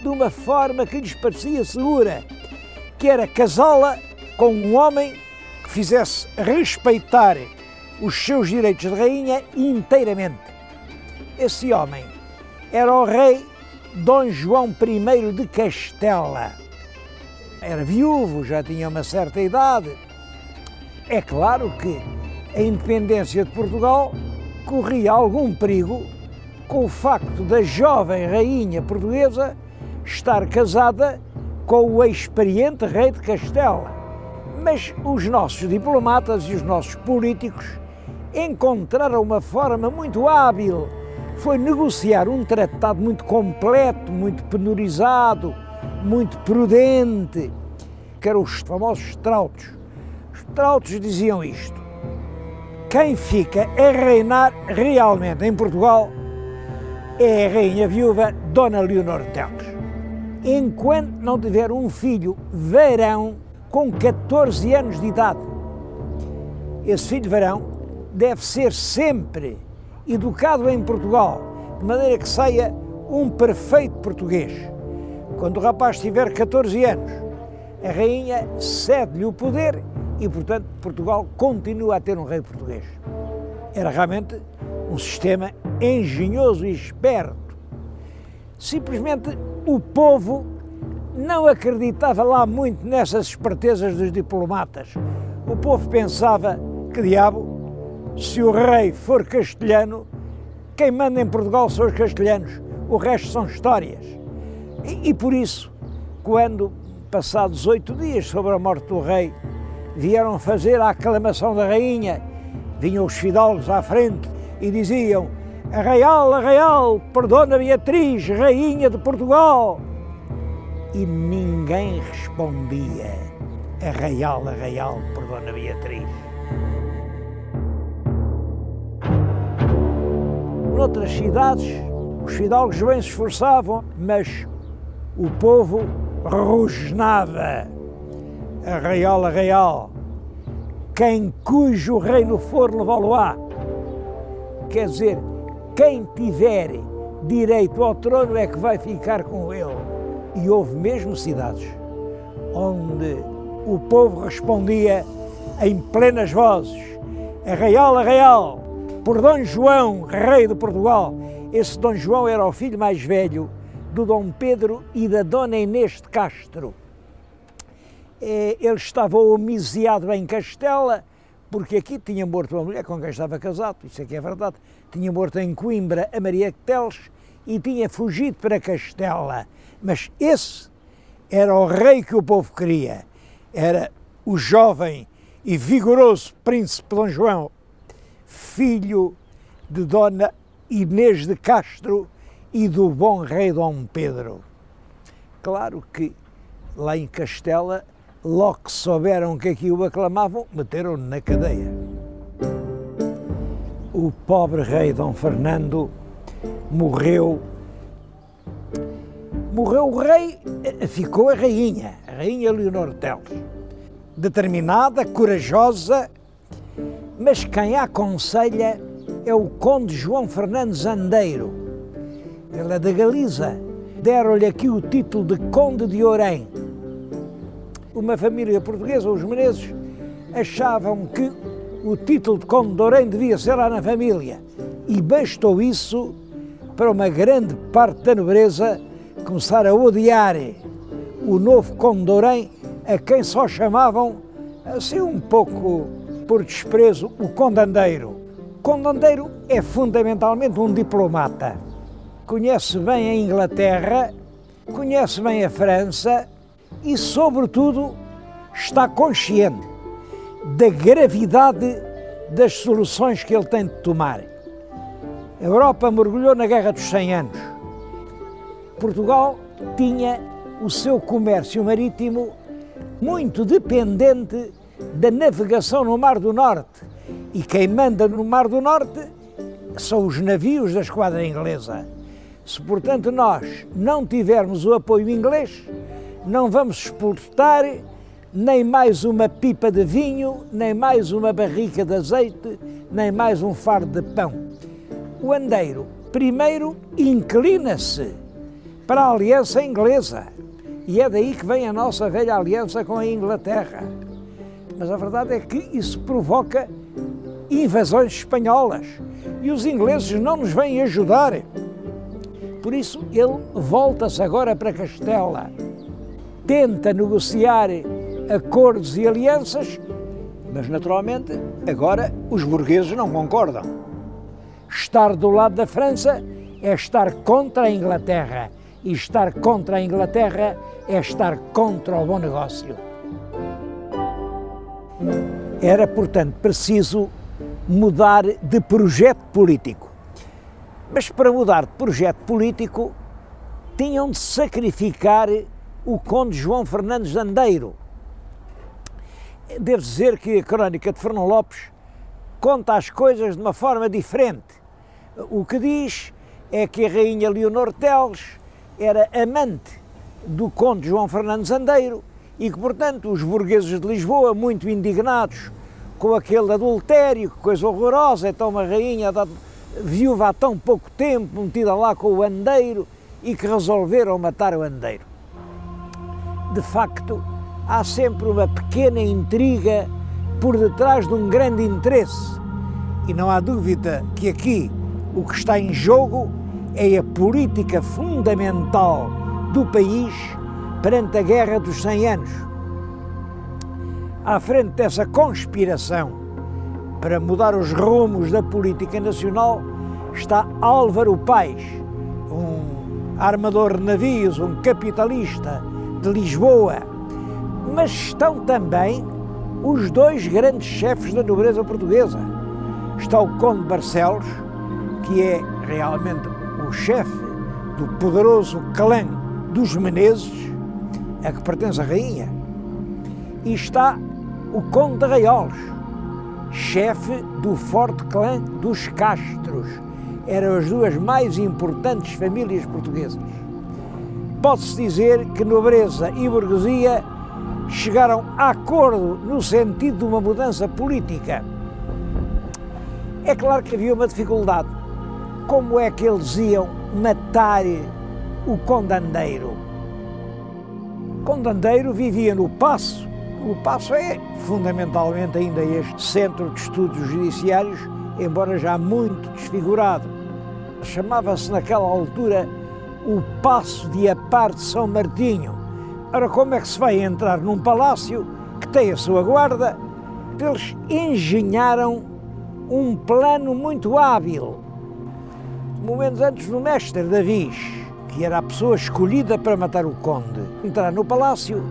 de uma forma que lhes parecia segura, que era casá-la com um homem que fizesse respeitar os seus direitos de rainha inteiramente. Esse homem era o rei Dom João I de Castela. Era viúvo, já tinha uma certa idade. É claro que a independência de Portugal corria algum perigo com o facto da jovem rainha portuguesa estar casada com o experiente rei de Castela. Mas os nossos diplomatas e os nossos políticos encontraram uma forma muito hábil. Foi negociar um tratado muito completo, muito penorizado, muito prudente, que eram os famosos trautos. Os trautos diziam isto: quem fica a reinar realmente em Portugal é a rainha viúva Dona Leonor Teles. Enquanto não tiver um filho varão com 14 anos de idade, esse filho varão deve ser sempre educado em Portugal, de maneira que saia um perfeito português. Quando o rapaz tiver 14 anos, a rainha cede-lhe o poder e, portanto, Portugal continua a ter um rei português. Era realmente um sistema engenhoso e esperto. Simplesmente o povo não acreditava lá muito nessas espertezas dos diplomatas. O povo pensava que diabo, se o rei for castelhano, quem manda em Portugal são os castelhanos, o resto são histórias. E, e por isso, quando, passados oito dias sobre a morte do rei, vieram fazer a aclamação da rainha, vinham os fidalgos à frente e diziam Arraial, Arraial, por Dona Beatriz, Rainha de Portugal. E ninguém respondia Arraial, Arraial, por Dona Beatriz. Noutras cidades, os fidalgos bem se esforçavam, mas o povo rosnava. Arraial, Arraial, quem cujo reino for levá-lo-á. Quer dizer, quem tiver direito ao trono é que vai ficar com ele. E houve mesmo cidades onde o povo respondia em plenas vozes: Arraial, Arraial, por Dom João, rei de Portugal. Esse Dom João era o filho mais velho do Dom Pedro e da Dona Inês de Castro. Eh, ele estava homiciado em Castela, porque aqui tinha morto uma mulher com quem estava casado, isso aqui é verdade, tinha morto em Coimbra a Maria Teles e tinha fugido para Castela. Mas esse era o rei que o povo queria. Era o jovem e vigoroso príncipe Dom João, filho de Dona Inês de Castro e do bom rei Dom Pedro. Claro que lá em Castela, logo que souberam que aqui o aclamavam, meteram-no na cadeia o pobre rei Dom Fernando morreu. Morreu o rei, ficou a rainha, a rainha Leonor Teles. Determinada, corajosa, mas quem a aconselha é o conde João Fernandes Andeiro. Ele é da Galiza. Deram-lhe aqui o título de Conde de Orém. Uma família portuguesa, os Menezes, achavam que o título de Conde de devia ser lá na família. E bastou isso para uma grande parte da nobreza começar a odiar o novo Conde de a quem só chamavam, assim um pouco por desprezo, o Condandeiro. Condandeiro é fundamentalmente um diplomata. Conhece bem a Inglaterra, conhece bem a França e, sobretudo, está consciente da gravidade das soluções que ele tem de tomar. A Europa mergulhou na Guerra dos 100 Anos. Portugal tinha o seu comércio marítimo muito dependente da navegação no Mar do Norte. E quem manda no Mar do Norte são os navios da esquadra inglesa. Se, portanto, nós não tivermos o apoio inglês, não vamos exportar nem mais uma pipa de vinho, nem mais uma barrica de azeite, nem mais um fardo de pão. O andeiro, primeiro, inclina-se para a aliança inglesa. E é daí que vem a nossa velha aliança com a Inglaterra. Mas a verdade é que isso provoca invasões espanholas e os ingleses não nos vêm ajudar. Por isso ele volta-se agora para Castela, tenta negociar acordos e alianças, mas naturalmente agora os burgueses não concordam. Estar do lado da França é estar contra a Inglaterra e estar contra a Inglaterra é estar contra o bom negócio. Era, portanto, preciso mudar de projeto político. Mas para mudar de projeto político, tinham de sacrificar o Conde João Fernandes de Andeiro. Devo dizer que a crónica de Fernão Lopes conta as coisas de uma forma diferente. O que diz é que a Rainha Leonor Teles era amante do Conde João Fernandes Andeiro e que, portanto, os burgueses de Lisboa, muito indignados com aquele adultério, coisa horrorosa, então uma rainha viúva há tão pouco tempo, metida lá com o Andeiro, e que resolveram matar o Andeiro. De facto, há sempre uma pequena intriga por detrás de um grande interesse. E não há dúvida que aqui o que está em jogo é a política fundamental do país perante a Guerra dos 100 Anos. À frente dessa conspiração para mudar os rumos da política nacional está Álvaro Paes, um armador de navios, um capitalista de Lisboa. Mas estão também os dois grandes chefes da nobreza portuguesa. Está o Conde Barcelos, que é realmente o chefe do poderoso clã dos Menezes, a que pertence a rainha, e está o Conde de Raiolos, chefe do forte clã dos Castros. Eram as duas mais importantes famílias portuguesas. Pode-se dizer que nobreza e burguesia chegaram a acordo no sentido de uma mudança política. É claro que havia uma dificuldade. Como é que eles iam matar o condandeiro? O condandeiro vivia no Passo. O Passo é fundamentalmente ainda este centro de estudos judiciários, embora já muito desfigurado. Chamava-se naquela altura o Passo de Apar de São Martinho. Ora, como é que se vai entrar num palácio que tem a sua guarda? Eles engenharam um plano muito hábil momentos antes do mestre Davis, que era a pessoa escolhida para matar o conde, entrar no palácio,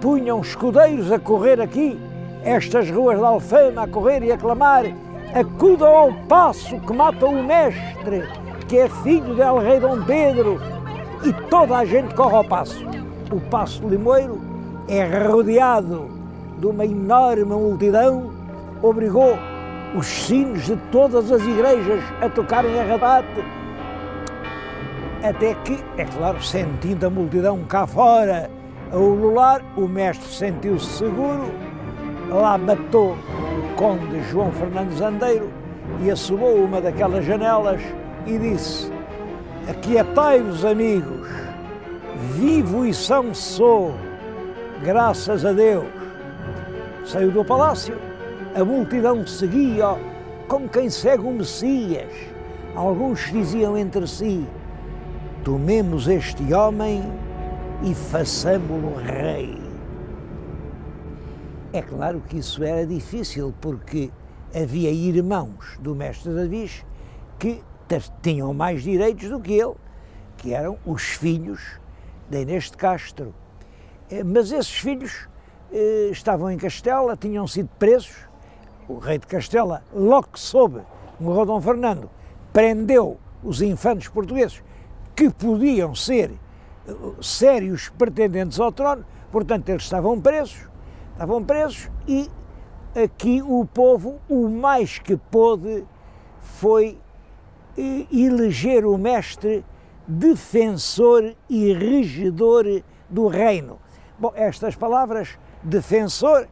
punham escudeiros a correr aqui, estas ruas de Alfama a correr e a clamar acudam ao passo que mata o mestre, que é filho del rei Dom Pedro, e toda a gente corre ao passo. O passo limoeiro é rodeado de uma enorme multidão, obrigou os sinos de todas as igrejas a tocarem a rabate. Até que, é claro, sentindo a multidão cá fora a ulular, o mestre sentiu-se seguro, lá matou o conde João Fernandes Andeiro e assomou uma daquelas janelas e disse: Aquietai-vos, amigos, vivo e são sou, graças a Deus. Saiu do palácio a multidão seguia como quem segue o Messias. Alguns diziam entre si: Tomemos este homem e façamo-lo rei. É claro que isso era difícil, porque havia irmãos do mestre Davis que tinham mais direitos do que ele, que eram os filhos de Inês de Castro. Eh, mas esses filhos eh, estavam em Castela, tinham sido presos o rei de Castela, logo que soube, morreu Dom Fernando, prendeu os infantes portugueses que podiam ser eh, sérios pretendentes ao trono, portanto eles estavam presos, estavam presos e aqui o povo, o mais que pôde, foi eleger o mestre defensor e regedor do reino. Bom, estas palavras, defensor,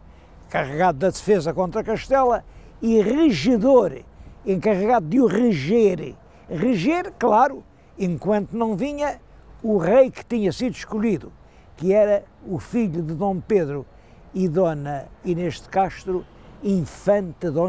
carregado da defesa contra Castela, e regedor, encarregado de o reger. Reger, claro, enquanto não vinha o rei que tinha sido escolhido, que era o filho de Dom Pedro e Dona Inês de Castro, infanta Dom